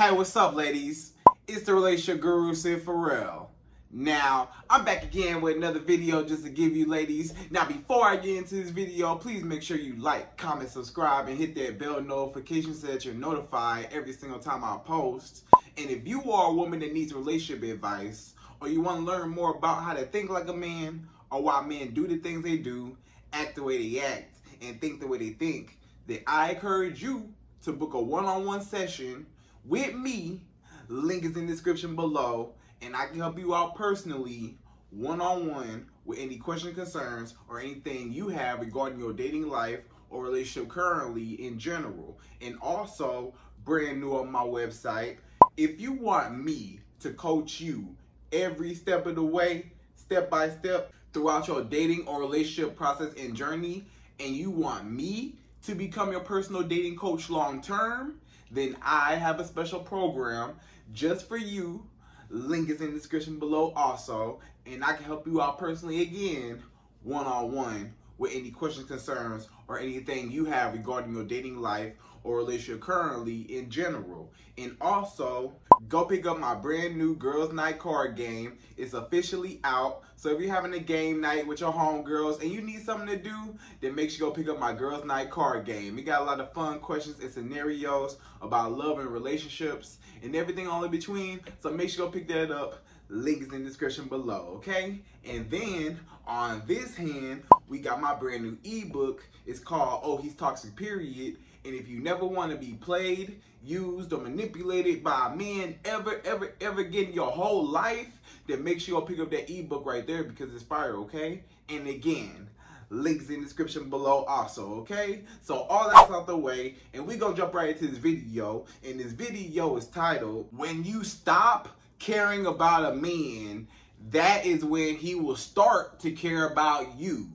Hey, what's up, ladies? It's the relationship guru, Sydd Ferrell. Now, I'm back again with another video just to give you ladies. Now, before I get into this video, please make sure you like, comment, subscribe, and hit that bell notification so that you're notified every single time I post. And if you are a woman that needs relationship advice, or you want to learn more about how to think like a man, or why men do the things they do, act the way they act, and think the way they think, then I encourage you to book a one-on-one session with me. Link is in the description below, and I can help you out personally, one-on-one, with any questions, concerns, or anything you have regarding your dating life or relationship currently in general. And also, brand new on my website, if you want me to coach you every step of the way, step by step, throughout your dating or relationship process and journey, and you want me to become your personal dating coach long term, then I have a special program just for you. Link is in the description below also, and I can help you out personally again, one on one, with any questions, concerns, or anything you have regarding your dating life or relationship currently in general. And also, go pick up my brand new Girls Night card game. It's officially out. So if you're having a game night with your homegirls and you need something to do, then make sure you go pick up my Girls Night card game. We got a lot of fun questions and scenarios about love and relationships and everything all in between. So make sure you go pick that up. Link is in the description below, okay? And then on this hand, we got my brand new ebook. It's called Oh He's Toxic Period. And if you never want to be played, used, or manipulated by men ever, ever, ever again in your whole life, then make sure you pick up that ebook right there because it's fire, okay? And again, links in the description below also, okay? So all that's out the way, and we gonna jump right into this video. And this video is titled, When You Stop Caring About a Man, that is when he will start to care about you.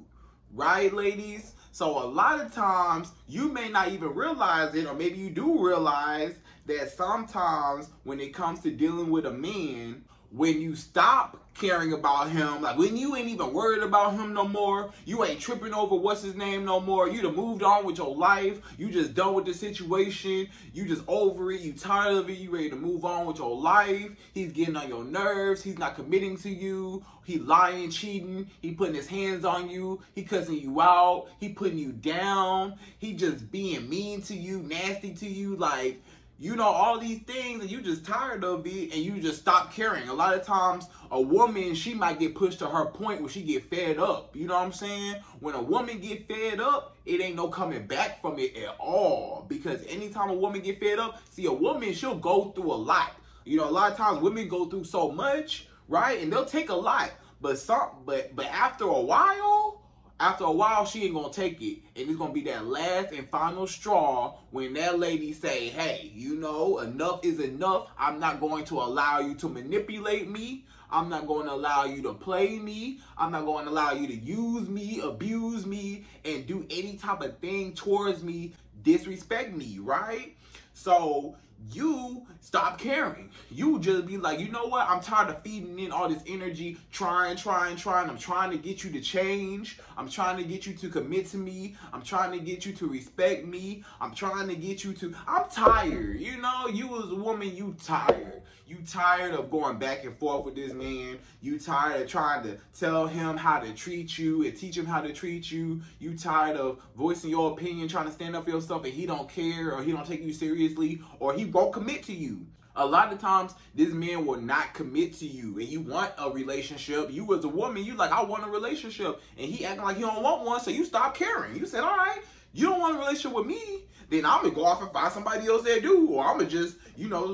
Right, ladies? So a lot of times you may not even realize it, or maybe you do realize that sometimes when it comes to dealing with a man, when you stop caring about him, like when you ain't even worried about him no more, you ain't tripping over what's his name no more, you done moved on with your life, you just done with the situation, you just over it, you tired of it, you ready to move on with your life, he's getting on your nerves, he's not committing to you, he lying, cheating, he putting his hands on you, he cussing you out, he putting you down, he just being mean to you, nasty to you, like you know all these things and you just tired of it and you just stop caring. A lot of times a woman she might get pushed to her point where she get fed up. You know what i'm saying? When a woman get fed up it ain't no coming back from it at all. Because anytime a woman get fed up see a woman she'll go through a lot. You know a lot of times women go through so much right? And they'll take a lot. But some but but after a while after a while, she ain't gonna take it, and it's gonna be that last and final straw when that lady say, "Hey, you know, enough is enough. I'm not going to allow you to manipulate me. I'm not going to allow you to play me. I'm not going to allow you to use me, abuse me, and do any type of thing towards me, disrespect me, right?" So you stop caring. You just be like, you know what? I'm tired of feeding in all this energy, trying, trying, trying. I'm trying to get you to change. I'm trying to get you to commit to me. I'm trying to get you to respect me. I'm trying to get you to. I'm tired. You know, you as a woman, you tired. You tired of going back and forth with this man. You tired of trying to tell him how to treat you and teach him how to treat you. You tired of voicing your opinion, trying to stand up for yourself, and he don't care or he don't take you seriously or he won't commit to you. A lot of times, this man will not commit to you, and you want a relationship. You as a woman, you like, I want a relationship, and he acting like he don't want one, so you stop caring. You said, all right, you don't want a relationship with me, then I'm gonna go off and find somebody else that do, or I'm gonna just, you know,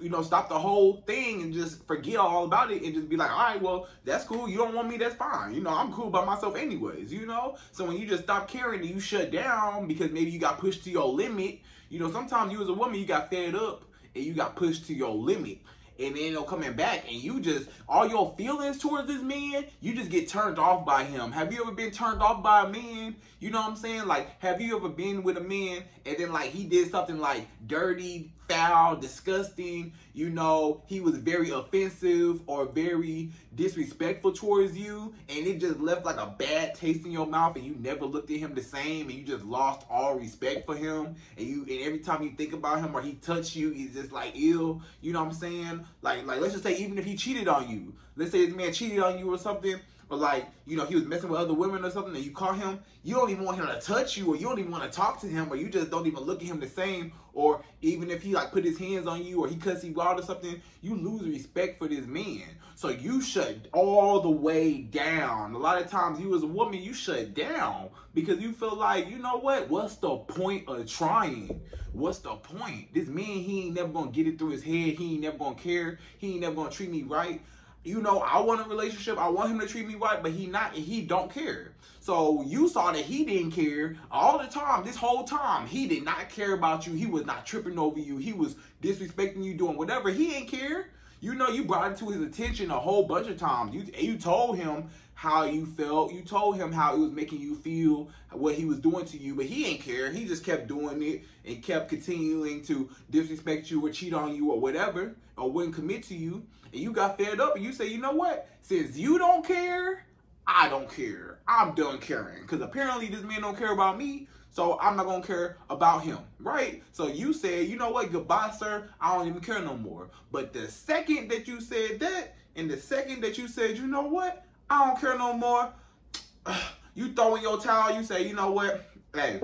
you know, stop the whole thing and just forget all about it and just be like, all right, well, that's cool. You don't want me, that's fine. You know, I'm cool by myself anyways, you know? So when you just stop caring and you shut down because maybe you got pushed to your limit, you know, sometimes you as a woman, you got fed up and you got pushed to your limit. And then they'll coming back and you just all your feelings towards this man you just get turned off by him. Have you ever been turned off by a man? You know what i'm saying? Like have you ever been with a man and then like he did something like dirty foul, disgusting, you know, he was very offensive or very disrespectful towards you, and it just left like a bad taste in your mouth, and you never looked at him the same, and you just lost all respect for him, and you and every time you think about him or he touched you, he's just like ill, you know what I'm saying? Like like let's just say even if he cheated on you, let's say this man cheated on you or something, or like, you know, he was messing with other women or something and you call him, you don't even want him to touch you or you don't even want to talk to him or you just don't even look at him the same. Or even if he like put his hands on you or he cuss you out or something, you lose respect for this man. So you shut all the way down. A lot of times you as a woman, you shut down because you feel like, you know what? What's the point of trying? What's the point? This man, he ain't never gonna get it through his head. He ain't never gonna care. He ain't never gonna treat me right you know, I want a relationship. I want him to treat me right, but he not he don't care. So you saw that he didn't care all the time. This whole time, he did not care about you. He was not tripping over you. He was disrespecting you, doing whatever. He ain't care. You know, you brought it to his attention a whole bunch of times. You you told him how you felt. You told him how it was making you feel, what he was doing to you, but he ain't care. He just kept doing it and kept continuing to disrespect you or cheat on you or whatever, or wouldn't commit to you. And you got fed up and you say, you know what? Since you don't care, I don't care. I'm done caring. Because apparently this man don't care about me. So I'm not gonna care about him, right? So you said, you know what, goodbye, sir. I don't even care no more. But the second that you said that, and the second that you said, you know what, I don't care no more. You throw in your towel, you say, you know what, hey,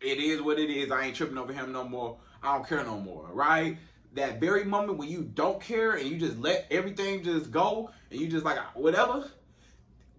it is what it is. I ain't tripping over him no more. I don't care no more, right? That very moment when you don't care and you just let everything just go and you just like whatever,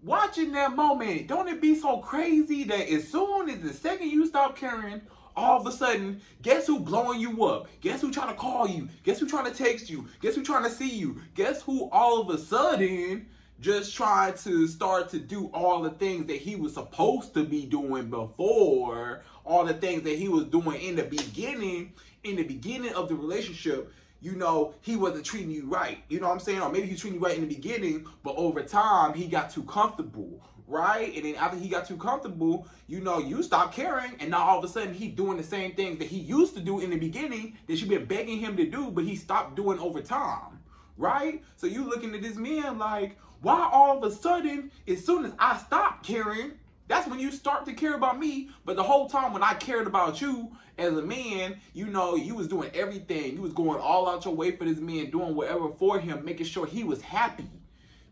watching that moment, don't it be so crazy that as soon as the second you stop caring, all of a sudden, guess who blowing you up? Guess who trying to call you? Guess who trying to text you? Guess who trying to see you? Guess who all of a sudden just tried to start to do all the things that he was supposed to be doing before, all the things that he was doing in the beginning, in the beginning of the relationship, you know, he wasn't treating you right. You know what I'm saying? Or maybe he's treating you right in the beginning, but over time he got too comfortable, right? And then after he got too comfortable, you know, you stop caring, and now all of a sudden he's doing the same things that he used to do in the beginning that you've been begging him to do, but he stopped doing over time, right? So you looking at this man like, why all of a sudden, as soon as I stop caring, that's when you start to care about me. But the whole time when I cared about you as a man, you know, you was doing everything. You was going all out your way for this man, doing whatever for him, making sure he was happy.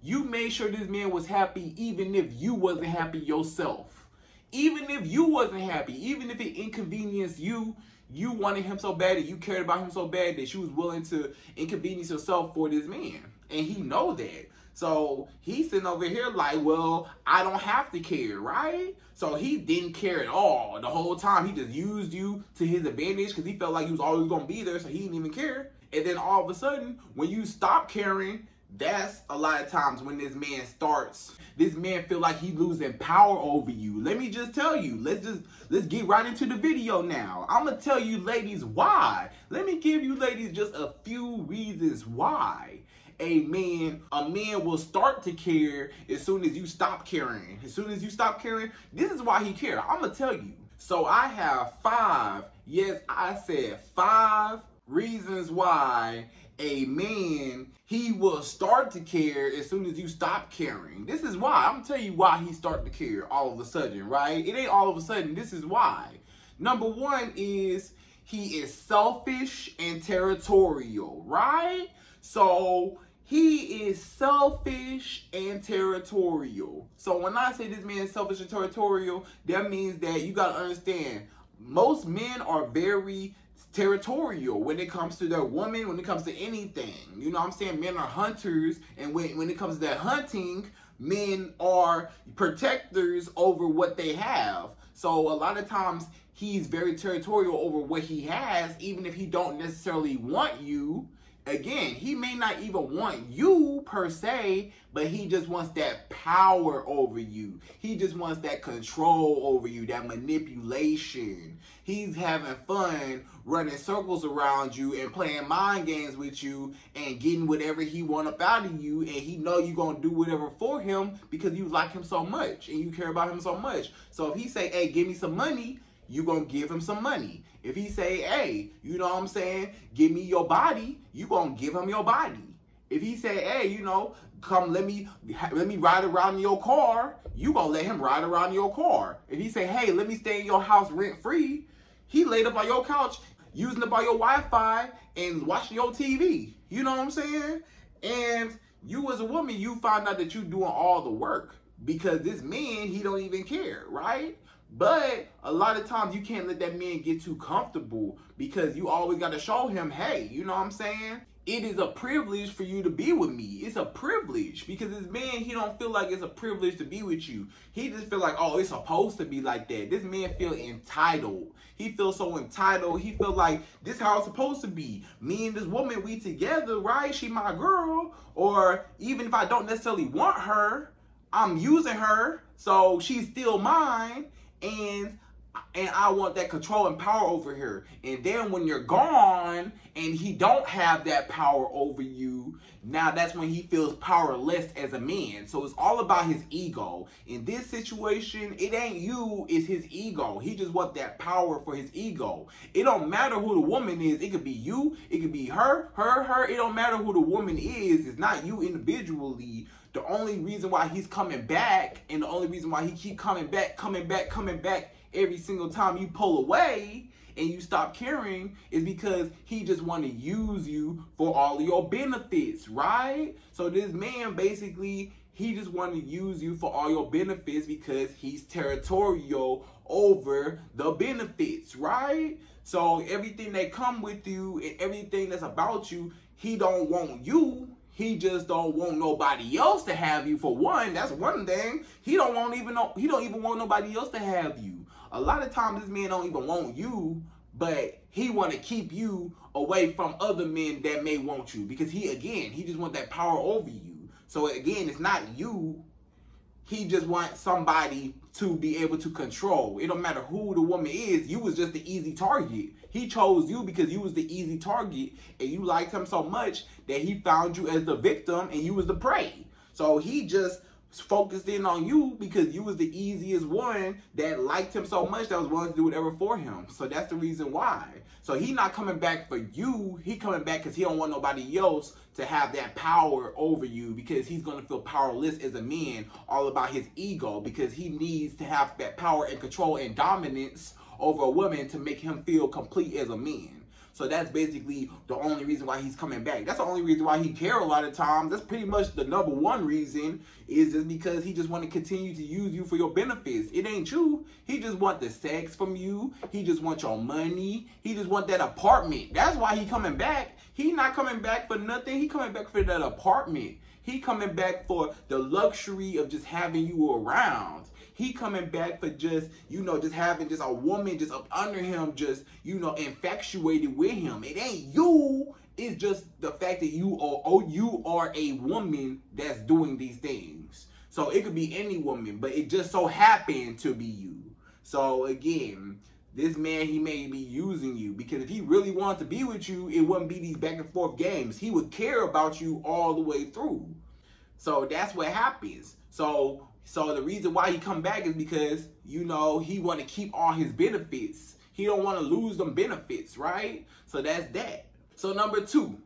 You made sure this man was happy even if you wasn't happy yourself. Even if you wasn't happy, even if it inconvenienced you, you wanted him so bad and you cared about him so bad that you was willing to inconvenience yourself for this man. And he know that. So he's sitting over here like, well, I don't have to care, right? So he didn't care at all the whole time. He just used you to his advantage because he felt like he was always going to be there, so he didn't even care. And then all of a sudden, when you stop caring, that's a lot of times when this man starts this man feel like he losing power over you let me just tell you let's just let's get right into the video now i'm gonna tell you ladies why let me give you ladies just a few reasons why a man, a man will start to care as soon as you stop caring. As soon as you stop caring, this is why he care. I'm gonna tell you. So I have five, yes, I said five reasons why a man he will start to care as soon as you stop caring. This is why. I'm gonna tell you why he start to care all of a sudden, right? It ain't all of a sudden. This is why. Number one is he is selfish and territorial, right? So he is selfish and territorial. So when I say this man is selfish and territorial, that means that you gotta understand most men are very territorial when it comes to their woman, when it comes to anything. You know what I'm saying? Men are hunters, and when, when it comes to that hunting, men are protectors over what they have. So a lot of times he's very territorial over what he has, even if he don't necessarily want you again, he may not even want you per se, but he just wants that power over you. He just wants that control over you, that manipulation. He's having fun running circles around you and playing mind games with you and getting whatever he want up out of you and he know you gonna do whatever for him because you like him so much and you care about him so much. So if he say, hey, give me some money, you gonna give him some money. If he say, hey, you know what I'm saying, give me your body, you gonna give him your body. If he say, hey, you know, come let me let me ride around in your car, you gonna let him ride around in your car. If he say, hey, let me stay in your house rent free, he laid up on your couch using up all your Wi-Fi and watching your TV. You know what I'm saying? And you as a woman, you find out that you doing all the work because this man, he don't even care, right? But a lot of times you can't let that man get too comfortable because you always got to show him, hey, you know what I'm saying? It is a privilege for you to be with me. It's a privilege because this man, he don't feel like it's a privilege to be with you. He just feel like, oh, it's supposed to be like that. This man feel entitled. He feels so entitled. He feel like this how it's supposed to be. Me and this woman, we together, right? She my girl. Or even if I don't necessarily want her, I'm using her, so she's still mine, and and I want that control and power over her. And then when you're gone and he don't have that power over you, now that's when he feels powerless as a man. So it's all about his ego. In this situation, it ain't you, it's his ego. He just want that power for his ego. It don't matter who the woman is. It could be you, it could be her, her, her. It don't matter who the woman is. It's not you individually the only reason why he's coming back and the only reason why he keep coming back, coming back, coming back every single time you pull away and you stop caring is because he just want to use you for all your benefits, right? So this man basically he just want to use you for all your benefits because he's territorial over the benefits, right? So everything that come with you and everything that's about you, he don't want you he just don't want nobody else to have you for one. That's one thing. He don't want even know he don't even want nobody else to have you. A lot of times this man don't even want you, but he want to keep you away from other men that may want you because he again, he just want that power over you. So again, it's not you. He just wants somebody to be able to control. It don't matter who the woman is. You was just the easy target. He chose you because you was the easy target and you liked him so much that he found you as the victim and you was the prey. So he just focused in on you because you was the easiest one that liked him so much that was willing to do whatever for him. So that's the reason why. So he not coming back for you. He coming back because he don't want nobody else to have that power over you because he's gonna feel powerless as a man, all about his ego because he needs to have that power and control and dominance over a woman to make him feel complete as a man. So that's basically the only reason why he's coming back. That's the only reason why he care a lot of times. That's pretty much the number one reason is just because he just want to continue to use you for your benefits. It ain't you. He just want the sex from you. He just want your money. He just want that apartment. That's why he coming back. He not coming back for nothing. He coming back for that apartment. He coming back for the luxury of just having you around. He coming back for just, you know, just having just a woman just up under him, just, you know, infatuated with him. It ain't you. It's just the fact that you are oh, you are a woman that's doing these things. So it could be any woman, but it just so happened to be you. So again, this man he may be using you because if he really wanted to be with you, it wouldn't be these back and forth games. He would care about you all the way through. So that's what happens. So so the reason why he come back is because, you know, he want to keep all his benefits. He don't want to lose them benefits, right? So that's that. So number two,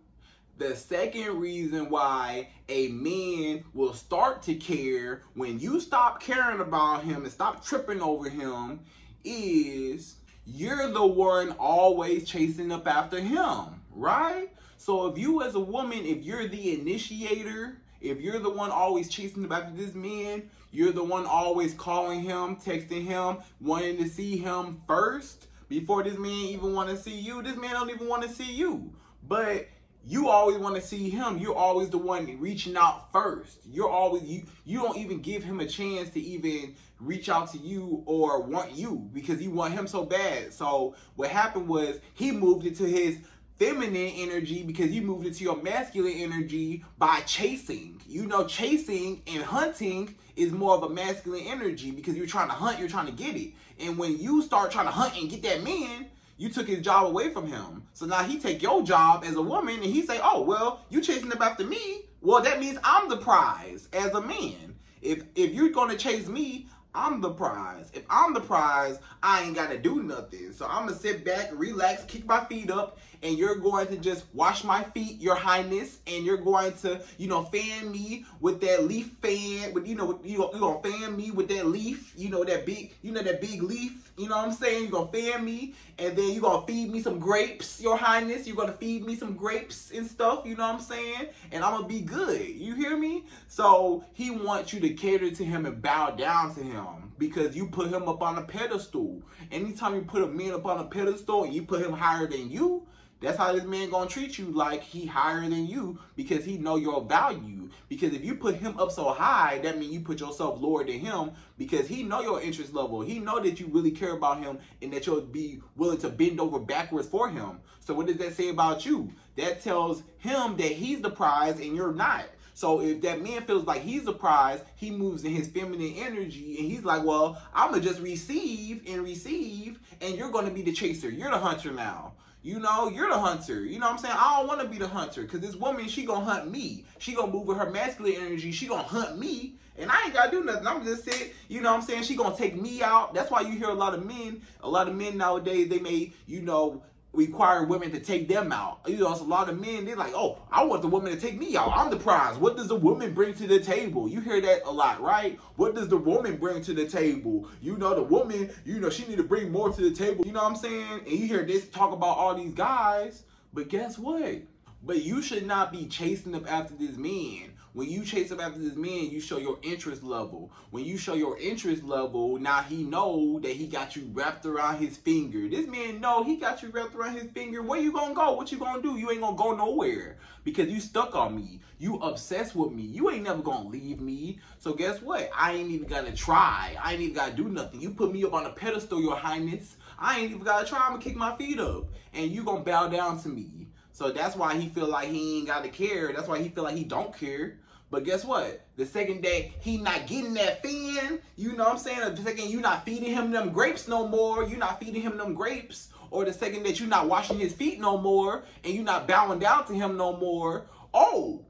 the second reason why a man will start to care when you stop caring about him and stop tripping over him is you're the one always chasing up after him, right? So if you as a woman, if you're the initiator, if you're the one always chasing after this man, you're the one always calling him, texting him, wanting to see him first before this man even want to see you. This man don't even want to see you. But you always want to see him. You're always the one reaching out first. You're always you you don't even give him a chance to even reach out to you or want you because you want him so bad. So what happened was he moved into his feminine energy because you moved into your masculine energy by chasing. You know, chasing and hunting is more of a masculine energy because you're trying to hunt, you're trying to get it. And when you start trying to hunt and get that man, you took his job away from him. So now he take your job as a woman and he say, oh, well, you chasing him after me. Well, that means I'm the prize as a man. If, if you're going to chase me, I'm the prize. If I'm the prize, I ain't gotta do nothing. So I'm gonna sit back, relax, kick my feet up, and you're going to just wash my feet, your highness, and you're going to, you know, fan me with that leaf fan, with you know, you you gonna fan me with that leaf, you know, that big, you know, that big leaf, you know what I'm saying? You're gonna fan me, and then you're gonna feed me some grapes, your highness. You're gonna feed me some grapes and stuff, you know what I'm saying? And I'm gonna be good. You hear me? So he wants you to cater to him and bow down to him because you put him up on a pedestal. Anytime you put a man up on a pedestal and you put him higher than you, that's how this man gonna treat you like he higher than you because he know your value. Because if you put him up so high, that means you put yourself lower than him because he know your interest level. He know that you really care about him and that you'll be willing to bend over backwards for him. So what does that say about you? That tells him that he's the prize and you're not. So if that man feels like he's the prize, he moves in his feminine energy and he's like, well, I'm going to just receive and receive and you're going to be the chaser. You're the hunter now. You know, you're the hunter. You know what I'm saying? I don't want to be the hunter because this woman, she going to hunt me. She going to move with her masculine energy. She going to hunt me. And I ain't got to do nothing. I'm just saying, you know what I'm saying? She going to take me out. That's why you hear a lot of men, a lot of men nowadays, they may, you know, require women to take them out. You know, it's a lot of men, they're like, oh, I want the woman to take me out. I'm the prize. What does the woman bring to the table? You hear that a lot, right? What does the woman bring to the table? You know, the woman, you know, she need to bring more to the table. You know what I'm saying? And you hear this talk about all these guys, but guess what? But you should not be chasing up after this man. When you chase up after this man, you show your interest level. When you show your interest level, now he know that he got you wrapped around his finger. This man know he got you wrapped around his finger. Where you gonna go? What you gonna do? You ain't gonna go nowhere because you stuck on me. You obsessed with me. You ain't never gonna leave me. So guess what? I ain't even gotta try. I ain't even gotta do nothing. You put me up on a pedestal, your highness. I ain't even gotta try. I'm gonna kick my feet up, and you gonna bow down to me. So that's why he feel like he ain't gotta care. That's why he feel like he don't care. But guess what? The second day he not getting that fin, you know what I'm saying? The second you not feeding him them grapes no more, you not feeding him them grapes, or the second that you not washing his feet no more, and you not bowing down to him no more. Oh,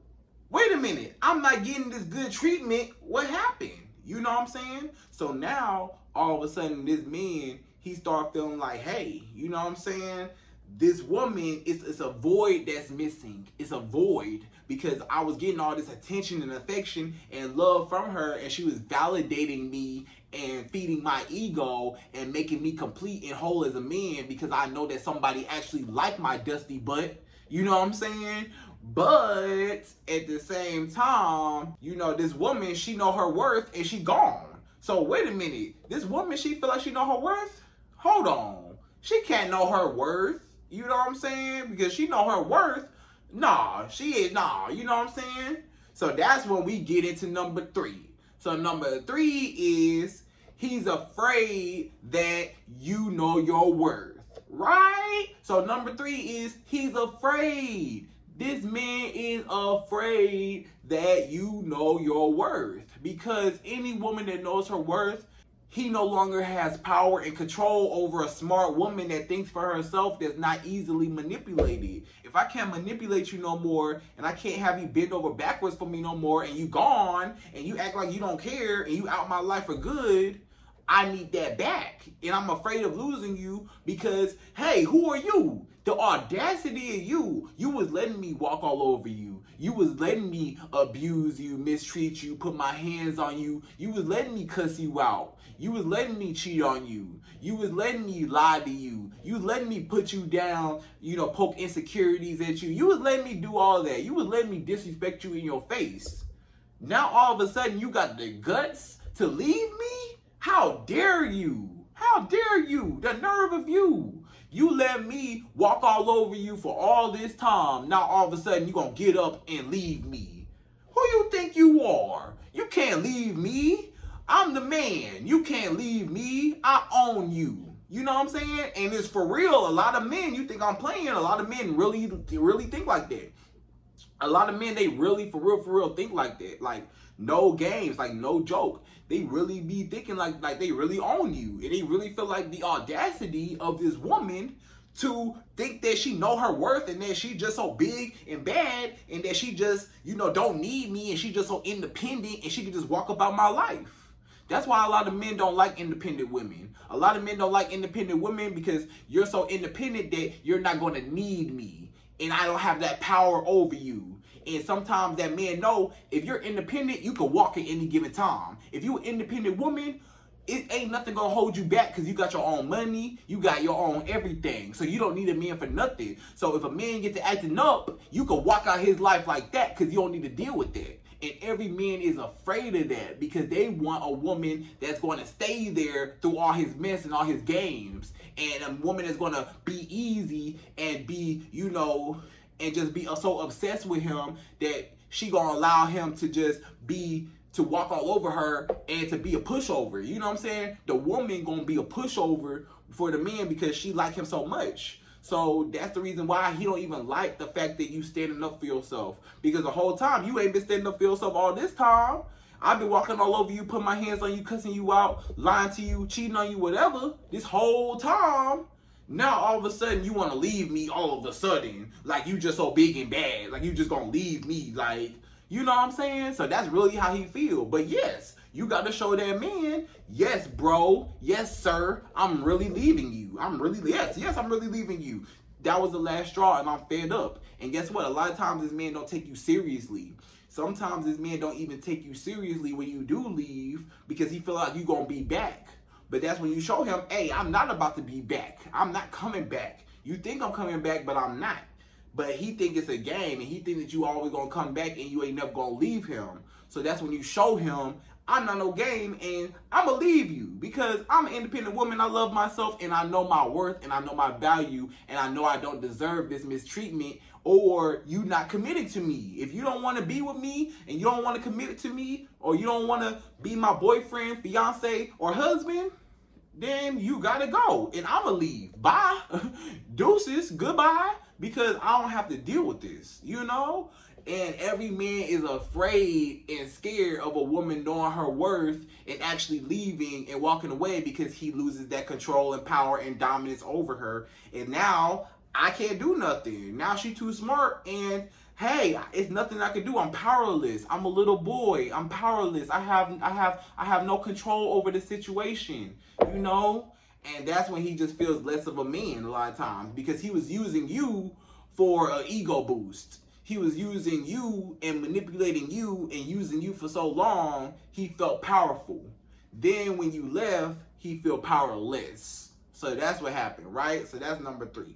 wait a minute, I'm not getting this good treatment. What happened? You know what I'm saying? So now all of a sudden this man he start feeling like, hey, you know what I'm saying? This woman it's, it's a void that's missing. It's a void because i was getting all this attention and affection and love from her and she was validating me and feeding my ego and making me complete and whole as a man because i know that somebody actually liked my dusty butt. You know what i'm saying? But at the same time you know this woman she know her worth and she gone. So wait a minute. This woman she feel like she know her worth? Hold on. She can't know her worth you know what I'm saying? Because she know her worth. Nah, she is nah. You know what I'm saying? So that's when we get into number three. So number three is he's afraid that you know your worth. Right? So number three is he's afraid. This man is afraid that you know your worth. Because any woman that knows her worth he no longer has power and control over a smart woman that thinks for herself that's not easily manipulated. If I can't manipulate you no more and I can't have you bend over backwards for me no more and you gone and you act like you don't care and you out my life for good, I need that back. And I'm afraid of losing you because, hey, who are you? The audacity of you. You was letting me walk all over you. You was letting me abuse you, mistreat you, put my hands on you. You was letting me cuss you out. You was letting me cheat on you. You was letting me lie to you. You was letting me put you down, you know, poke insecurities at you. You was letting me do all that. You was letting me disrespect you in your face. Now all of a sudden you got the guts to leave me? How dare you? How dare you? The nerve of you. You let me walk all over you for all this time. Now all of a sudden you gonna get up and leave me. Who you think you are? You can't leave me. I'm the man. You can't leave me. I own you. You know what I'm saying? And it's for real. A lot of men, you think I'm playing. A lot of men really, really think like that. A lot of men, they really, for real, for real, think like that. Like, no games, like no joke. They really be thinking like like they really own you. And they really feel like the audacity of this woman to think that she know her worth and that she just so big and bad and that she just, you know, don't need me and she just so independent and she can just walk about my life. That's why a lot of men don't like independent women. A lot of men don't like independent women because you're so independent that you're not going to need me. And I don't have that power over you. And sometimes that man know if you're independent, you can walk at any given time. If you're an independent woman, it ain't nothing gonna hold you back because you got your own money, you got your own everything. So you don't need a man for nothing. So if a man gets to acting up, you can walk out his life like that because you don't need to deal with that. And every man is afraid of that because they want a woman that's going to stay there through all his mess and all his games. And a woman that's going to be easy and be, you know, and just be so obsessed with him that she to allow him to just be to walk all over her and to be a pushover. You know what I'm saying? The woman to be a pushover for the man because she like him so much. So that's the reason why he don't even like the fact that you standing up for yourself. Because the whole time, you ain't been standing up for yourself all this time. I've been walking all over you, putting my hands on you, cussing you out, lying to you, cheating on you, whatever, this whole time. Now all of a sudden you want to leave me all of a sudden. Like you just so big and bad. Like you just gonna leave me. Like, you know what I'm saying? So that's really how he feel. But yes, you got to show that man, yes, bro, yes, sir, I'm really leaving you. I'm really, yes, yes, I'm really leaving you. That was the last straw, and I'm fed up. And guess what? A lot of times this man don't take you seriously. Sometimes this man don't even take you seriously when you do leave because he feel like you gonna be back. But that's when you show him, hey, I'm not about to be back. I'm not coming back. You think I'm coming back, but I'm not. But he think it's a game, and he think that you always gonna come back, and you ain't never gonna leave him. So that's when you show him, I'm not no game and I'm gonna leave you because I'm an independent woman. I love myself and I know my worth and I know my value and I know I don't deserve this mistreatment or you not committed to me. If you don't want to be with me and you don't want to commit to me or you don't want to be my boyfriend, fiance, or husband, then you gotta go and I'ma leave. Bye. Deuces, goodbye. Because I don't have to deal with this, you know? and every man is afraid and scared of a woman knowing her worth and actually leaving and walking away because he loses that control and power and dominance over her. And now I can't do nothing. Now she's too smart and hey, it's nothing I can do. I'm powerless. I'm a little boy. I'm powerless. I have I have I have no control over the situation. You know? And that's when he just feels less of a man a lot of times because he was using you for an ego boost he was using you and manipulating you and using you for so long, he felt powerful. Then when you left, he felt powerless. So that's what happened, right? So that's number three.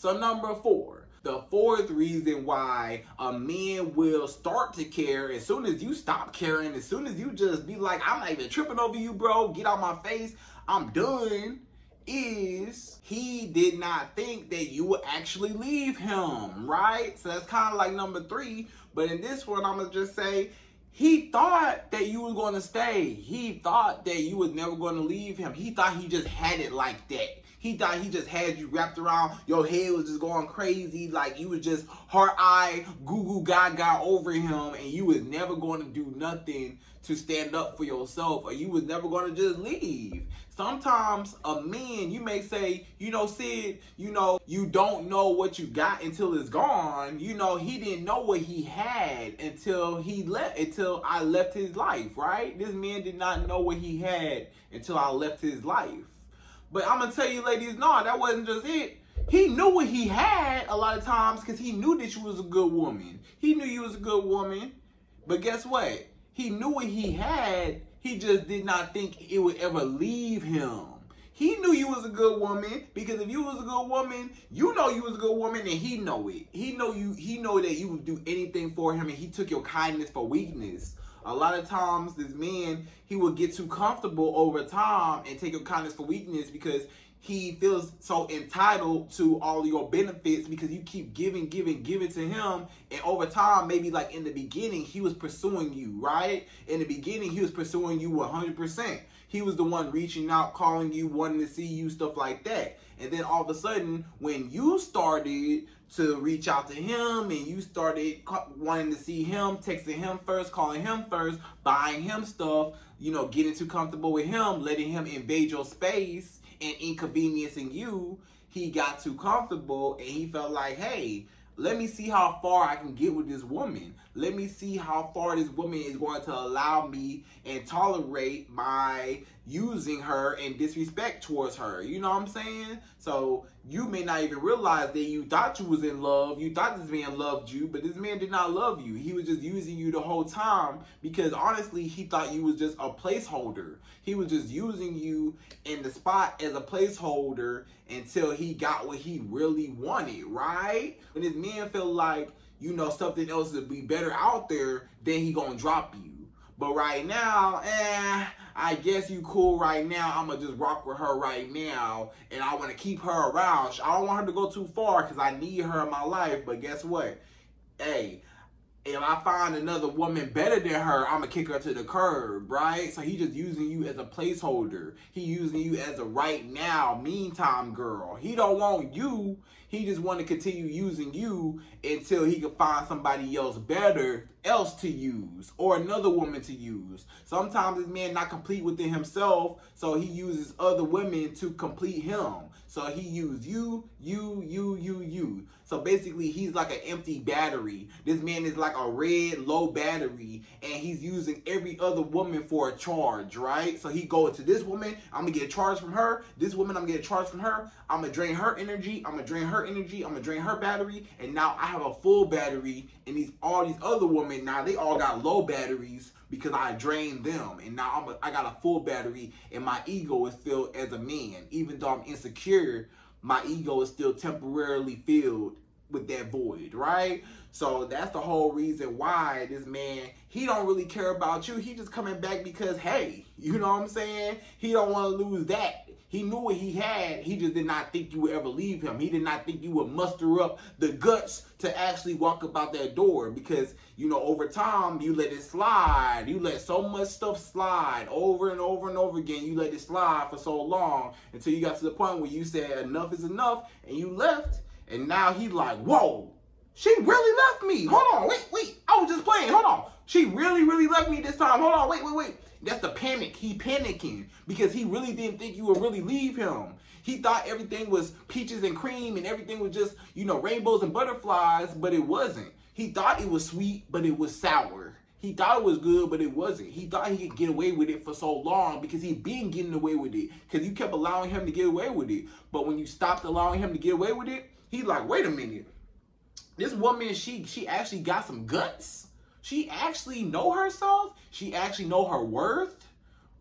So number four, the fourth reason why a man will start to care as soon as you stop caring, as soon as you just be like, I'm not even tripping over you, bro, get out my face, I'm done is he did not think that you would actually leave him, right? So that's kind of like number three. But in this one, I'm going to just say he thought that you were going to stay. He thought that you was never going to leave him. He thought he just had it like that. He thought he just had you wrapped around. Your head was just going crazy. Like you was just heart eye, goo goo gaga over him. And you was never going to do nothing to stand up for yourself. Or you was never going to just leave. Sometimes a man, you may say, you know, Sydd, you know, you don't know what you got until it's gone. You know, he didn't know what he had until he left, until I left his life, right? This man did not know what he had until I left his life. But I'm gonna tell you, ladies, no, that wasn't just it. He knew what he had a lot of times because he knew that you was a good woman. He knew you was a good woman. But guess what? He knew what he had. He just did not think it would ever leave him. He knew you was a good woman because if you was a good woman, you know you was a good woman and he know it. He know you he know that you would do anything for him and he took your kindness for weakness. A lot of times, this man, he will get too comfortable over time and take your kindness for weakness because he feels so entitled to all your benefits because you keep giving, giving, giving to him. And over time, maybe like in the beginning, he was pursuing you, right? In the beginning, he was pursuing you 100%. He was the one reaching out, calling you, wanting to see you, stuff like that. And then all of a sudden, when you started to reach out to him and you started wanting to see him, texting him first, calling him first, buying him stuff, you know, getting too comfortable with him, letting him invade your space and inconveniencing you, he got too comfortable and he felt like, hey, let me see how far I can get with this woman. Let me see how far this woman is going to allow me and tolerate my using her and disrespect towards her. You know what I'm saying? So you may not even realize that you thought you was in love. You thought this man loved you, but this man did not love you. He was just using you the whole time because honestly, he thought you was just a placeholder. He was just using you in the spot as a placeholder until he got what he really wanted, right? When this man felt like, you know, something else would be better out there, then he gonna drop you. But right now, eh, I guess you cool right now. I'm gonna just rock with her right now, and I want to keep her around. I don't want her to go too far because I need her in my life. But guess what? Hey, if I find another woman better than her, I'm gonna kick her to the curb, right? So he just using you as a placeholder. He using you as a right now, meantime girl. He don't want you. He just want to continue using you until he can find somebody else better else to use or another woman to use. Sometimes this man not complete within himself, so he uses other women to complete him. So he used you, you, you, you, you. So basically, he's like an empty battery. This man is like a red low battery, and he's using every other woman for a charge, right? So he go to this woman, I'm gonna get a charge from her. This woman, I'm gonna get a charge from her. I'm gonna drain her energy. I'm gonna drain her energy. I'm gonna drain her battery, and now I have a full battery. And these all these other women now they all got low batteries because I drained them, and now I'm a, I got a full battery, and my ego is filled as a man. Even though I'm insecure, my ego is still temporarily filled with that void, right? So that's the whole reason why this man, he don't really care about you. He just coming back because, hey, you know what I'm saying? He don't want to lose that. He knew what he had. He just did not think you would ever leave him. He did not think you would muster up the guts to actually walk about that door because, you know, over time, you let it slide. You let so much stuff slide over and over and over again. You let it slide for so long until you got to the point where you said enough is enough and you left. And now he like, whoa, she really left me. Hold on, wait, wait. I was just playing. Hold on. She really, really left me this time. Hold on, wait, wait, wait. That's the panic. He panicking because he really didn't think you would really leave him. He thought everything was peaches and cream and everything was just, you know, rainbows and butterflies, but it wasn't. He thought it was sweet, but it was sour. He thought it was good, but it wasn't. He thought he could get away with it for so long because he'd been getting away with it. Because you kept allowing him to get away with it. But when you stopped allowing him to get away with it, he like, wait a minute. This woman, she she actually got some guts. She actually know herself. She actually know her worth.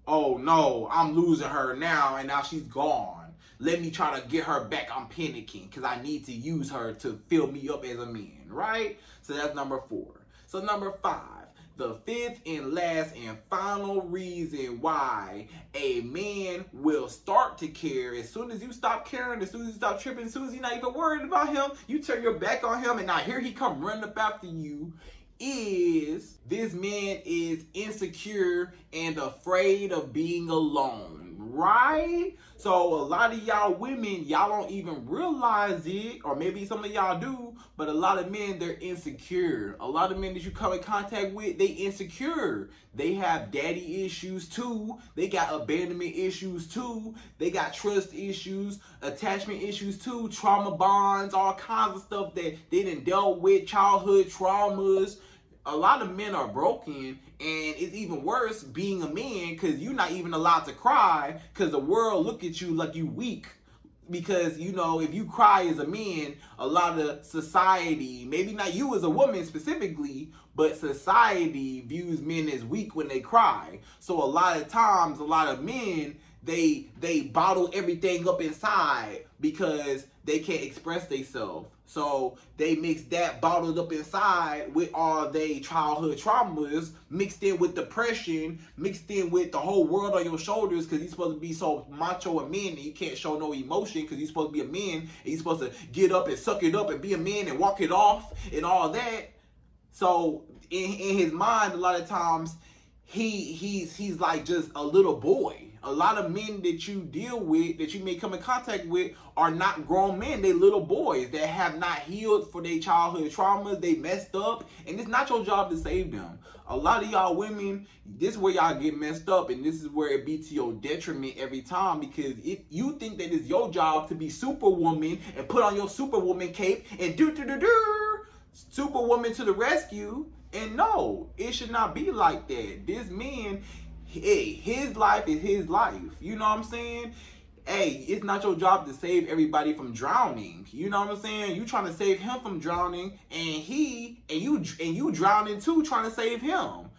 Oh no, I'm losing her now, and now she's gone. Let me try to get her back. I'm panicking because I need to use her to fill me up as a man, right? So that's number four. So number five, the fifth and last and final reason why a man will start to care as soon as you stop caring, as soon as you stop tripping, as soon as you're not even worried about him, you turn your back on him, and now here he come running up after you is this man is insecure and afraid of being alone, right? So a lot of y'all women, y'all don't even realize it, or maybe some of y'all do, but a lot of men, they're insecure. A lot of men that you come in contact with, they insecure. They have daddy issues too. They got abandonment issues too. They got trust issues, attachment issues too, trauma bonds, all kinds of stuff that they didn't dealt with, childhood traumas, a lot of men are broken and it's even worse being a man because you're not even allowed to cry because the world look at you like you weak. Because you know if you cry as a man a lot of society maybe not you as a woman specifically but society views men as weak when they cry. So a lot of times a lot of men they they bottle everything up inside because they can't express themselves so they mix that bottled up inside with all they childhood traumas, mixed in with depression, mixed in with the whole world on your shoulders because you're supposed to be so macho and man and you can't show no emotion because you're supposed to be a man and you're supposed to get up and suck it up and be a man and walk it off and all that. So in, in his mind, a lot of times he he's he's like just a little boy a lot of men that you deal with, that you may come in contact with, are not grown men. They little boys that have not healed for their childhood traumas. They messed up, and it's not your job to save them. A lot of y'all women, this is where y'all get messed up, and this is where it be to your detriment every time because if you think that it's your job to be superwoman and put on your superwoman cape and do do do do Superwoman to the rescue. And no, it should not be like that. This man, hey, his life is his life. You know what I'm saying? Hey, it's not your job to save everybody from drowning. You know what I'm saying? You trying to save him from drowning, and he and you and you drowning too, trying to save him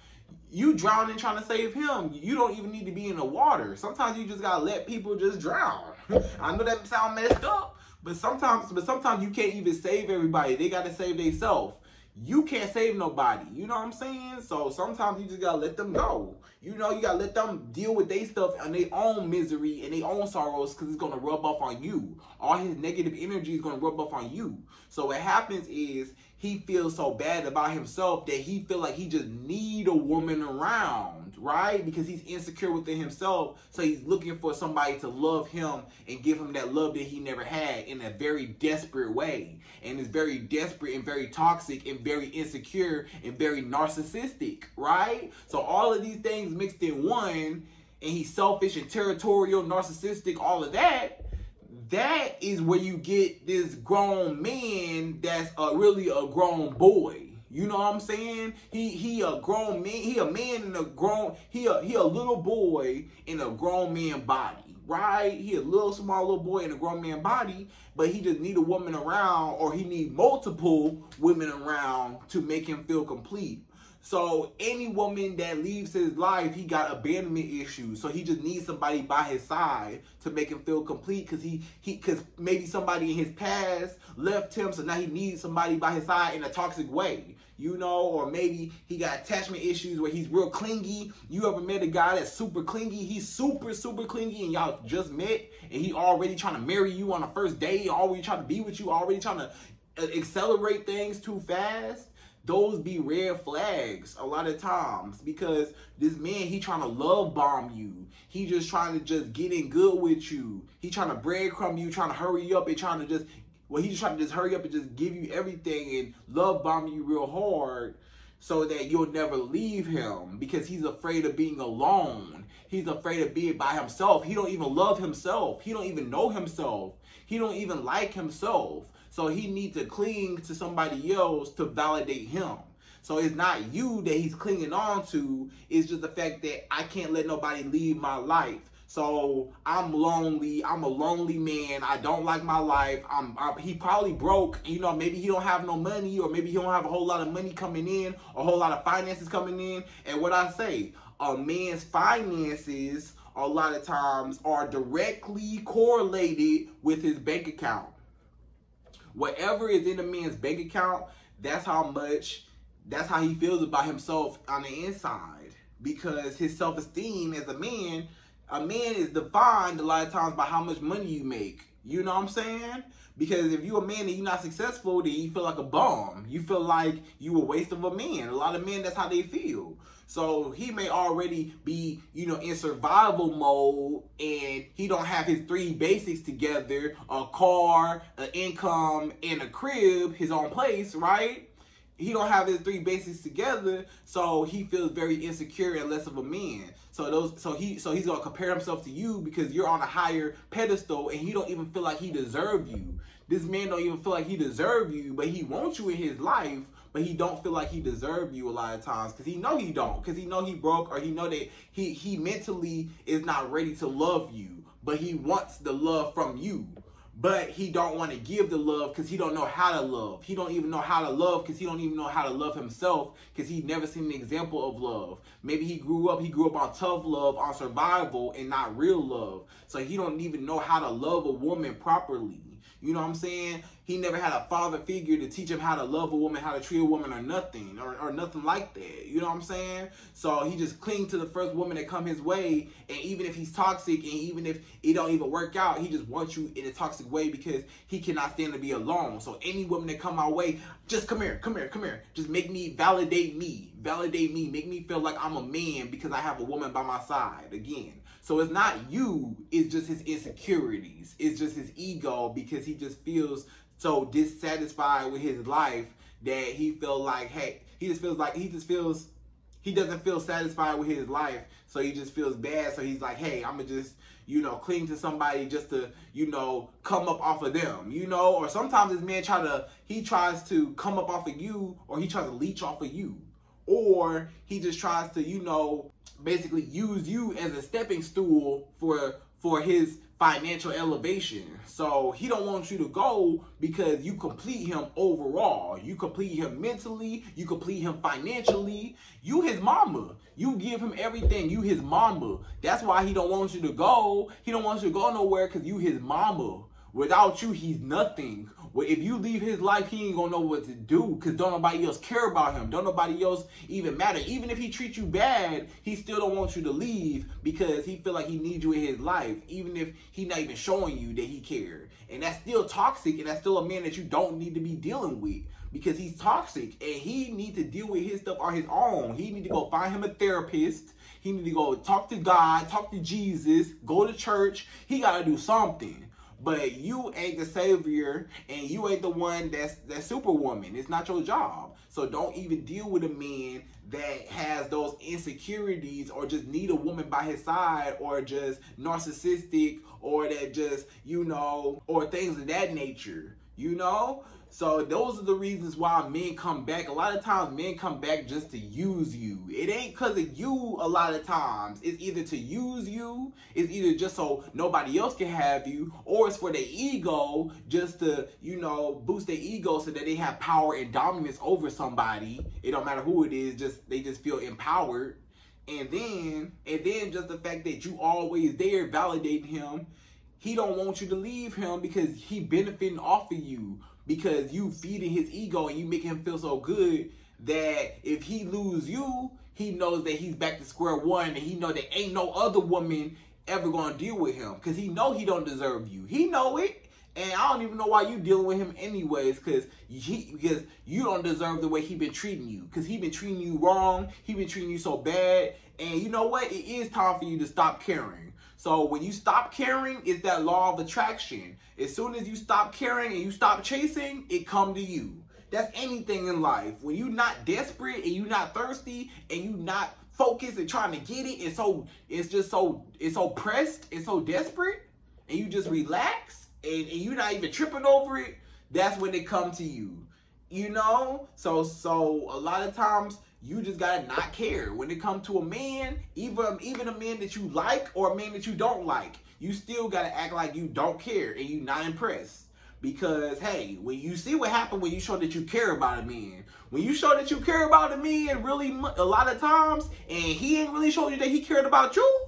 you drowning trying to save him. You don't even need to be in the water. Sometimes you just gotta let people just drown. I know that sound messed up, but sometimes, but sometimes you can't even save everybody. They gotta save themselves. You can't save nobody. You know what I'm saying? So sometimes you just gotta let them go. You know, you gotta let them deal with their stuff and their own misery and their own sorrows because it's gonna rub off on you. All his negative energy is gonna rub off on you. So what happens is he feels so bad about himself that he feel like he just need a woman around, right? Because he's insecure within himself, so he's looking for somebody to love him and give him that love that he never had in a very desperate way. And it's very desperate and very toxic and very insecure and very narcissistic, right? So all of these things mixed in one, and he's selfish and territorial, narcissistic, all of that that is where you get this grown man that's a, really a grown boy. You know what I'm saying? He he a grown man. He a man in a grown. He a he a little boy in a grown man body, right? He a little small little boy in a grown man body, but he just need a woman around, or he need multiple women around to make him feel complete. So any woman that leaves his life, he got abandonment issues. So he just needs somebody by his side to make him feel complete because he he because maybe somebody in his past left him, so now he needs somebody by his side in a toxic way. You know, or maybe he got attachment issues where he's real clingy. You ever met a guy that's super clingy? He's super, super clingy, and y'all just met, and he already trying to marry you on the first date, already trying to be with you, already trying to uh, accelerate things too fast those be red flags a lot of times because this man he trying to love bomb you. He just trying to just get in good with you. He trying to breadcrumb you trying to hurry you up and trying to just well he just trying to just hurry up and just give you everything and love bomb you real hard so that you'll never leave him because he's afraid of being alone. He's afraid of being by himself. He don't even love himself. He don't even know himself. He don't even like himself so he needs to cling to somebody else to validate him. So it's not you that he's clinging on to. It's just the fact that I can't let nobody leave my life. So I'm lonely. I'm a lonely man. I don't like my life. I'm, I'm, he probably broke. You know, maybe he don't have no money, or maybe he don't have a whole lot of money coming in, a whole lot of finances coming in. And what I say, a man's finances a lot of times are directly correlated with his bank account. Whatever is in a man's bank account, that's how much, that's how he feels about himself on the inside. Because his self esteem as a man, a man is defined a lot of times by how much money you make. You know what I'm saying? Because if you're a man and you're not successful, then you feel like a bum. You feel like you a waste of a man. A lot of men, that's how they feel. So he may already be, you know, in survival mode and he don't have his three basics together, a car, an income, and a crib, his own place, right? He don't have his three basics together, so he feels very insecure and less of a man. So those so he so he's gonna compare himself to you because you're on a higher pedestal and he don't even feel like he deserve you. This man don't even feel like he deserve you, but he wants you in his life but he don't feel like he deserve you a lot of times because he know he don't because he know he broke or he know that he he mentally is not ready to love you but he wants the love from you. But he don't want to give the love because he don't know how to love. He don't even know how to love because he don't even know how to love himself because he never seen an example of love. Maybe he grew up he grew up on tough love on survival and not real love. So he don't even know how to love a woman properly you know what I'm saying? He never had a father figure to teach him how to love a woman, how to treat a woman, or nothing, or, or nothing like that. You know what I'm saying? So he just cling to the first woman that come his way, and even if he's toxic, and even if it don't even work out, he just wants you in a toxic way because he cannot stand to be alone. So any woman that come my way, just come here, come here, come here. Just make me validate me, validate me, make me feel like I'm a man because I have a woman by my side. Again, so it's not you, it's just his insecurities. It's just his ego because he just feels so dissatisfied with his life that he feel like, hey, he just feels like he just feels he doesn't feel satisfied with his life, so he just feels bad. So he's like, hey, I'm gonna just you know cling to somebody just to you know come up off of them, you know. Or sometimes this man try to he tries to come up off of you, or he tries to leech off of you, or he just tries to you know basically use you as a stepping stool for for his financial elevation. So he don't want you to go because you complete him overall. You complete him mentally, you complete him financially. You his mama. You give him everything. You his mama. That's why he don't want you to go. He don't want you to go nowhere cuz you his mama. Without you, he's nothing. Well, if you leave his life, he ain't gonna know what to do because don't nobody else care about him. Don't nobody else even matter. Even if he treats you bad, he still don't want you to leave because he feel like he needs you in his life, even if he not even showing you that he cared, And that's still toxic, and that's still a man that you don't need to be dealing with because he's toxic and he need to deal with his stuff on his own. He need to go find him a therapist. He need to go talk to God, talk to Jesus, go to church. He got to do something but you ain't the savior and you ain't the one that's that superwoman. It's not your job. So don't even deal with a man that has those insecurities or just need a woman by his side or just narcissistic or that just, you know, or things of that nature. You know? So those are the reasons why men come back. A lot of times men come back just to use you. It ain't because of you a lot of times. It's either to use you, it's either just so nobody else can have you, or it's for their ego just to, you know, boost their ego so that they have power and dominance over somebody. It don't matter who it is, just they just feel empowered. And then, and then just the fact that you always there validating him, he don't want you to leave him because he benefiting off of you because you feeding his ego and you make him feel so good that if he lose you, he knows that he's back to square one and he know that ain't no other woman ever gonna deal with him because he know he don't deserve you. He know it. And I don't even know why you dealing with him anyways, because he because you don't deserve the way he been treating you. Because he been treating you wrong. He been treating you so bad. And you know what? It is time for you to stop caring. So when you stop caring, it's that law of attraction. As soon as you stop caring and you stop chasing, it come to you. That's anything in life. When you're not desperate and you're not thirsty and you not focused and trying to get it, it's so it's just so it's so pressed, it's so desperate, and you just relax and, and you're not even tripping over it, that's when they come to you. You know? So so a lot of times you just gotta not care. When it comes to a man even even a man that you like or a man that you don't like you still gotta act like you don't care and you not impressed. Because hey when you see what happened when you show that you care about a man when you show that you care about a man really a lot of times and he ain't really showed you that he cared about you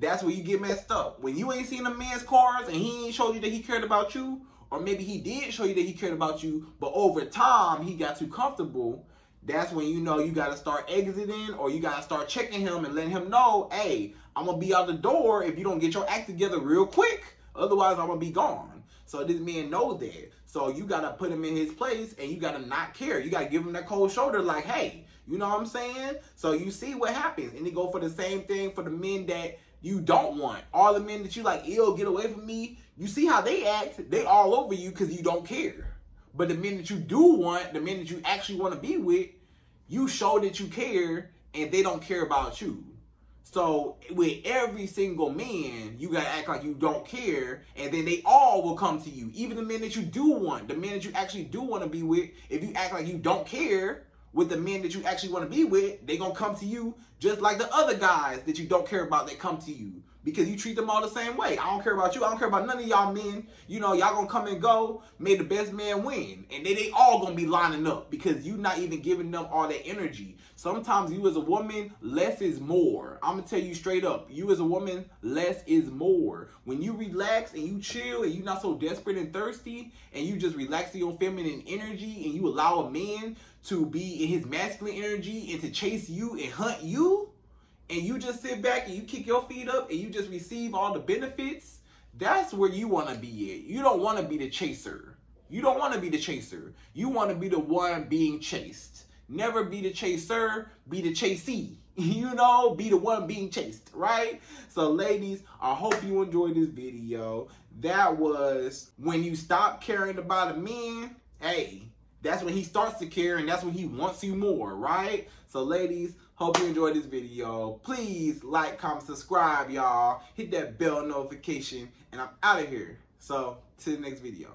that's where you get messed up. When you ain't seen a man's cars and he ain't showed you that he cared about you or maybe he did show you that he cared about you but over time he got too comfortable that's when you know you got to start exiting or you got to start checking him and letting him know, hey, I'm going to be out the door if you don't get your act together real quick. Otherwise, I'm going to be gone. So this man knows that. So you got to put him in his place and you got to not care. You got to give him that cold shoulder like, hey, you know what I'm saying? So you see what happens. And they go for the same thing for the men that you don't want. All the men that you like, ill, get away from me. You see how they act. They all over you because you don't care. But the men that you do want, the men that you actually want to be with, you show that you care and they don't care about you. So with every single man, you gotta act like you don't care, and then they all will come to you. Even the men that you do want, the men that you actually do want to be with, if you act like you don't care with the men that you actually want to be with, they gonna come to you just like the other guys that you don't care about that come to you because you treat them all the same way. I don't care about you. I don't care about none of y'all men. You know, y'all gonna come and go. May the best man win. And they, they all gonna be lining up because you not even giving them all that energy. Sometimes you as a woman, less is more. I'm gonna tell you straight up. You as a woman, less is more. When you relax and you chill and you not so desperate and thirsty and you just relax your feminine energy and you allow a man to be in his masculine energy and to chase you and hunt you, and you just sit back and you kick your feet up and you just receive all the benefits, that's where you want to be at. You don't want to be the chaser. You don't want to be the chaser. You want to be the one being chased. Never be the chaser, be the chasee. You know, be the one being chased, right? So ladies, I hope you enjoyed this video. That was when you stop caring about a man, hey, that's when he starts to care and that's when he wants you more, right? So ladies, hope you enjoyed this video. Please like, comment, subscribe, y'all. Hit that bell notification and I'm out of here. So, to the next video.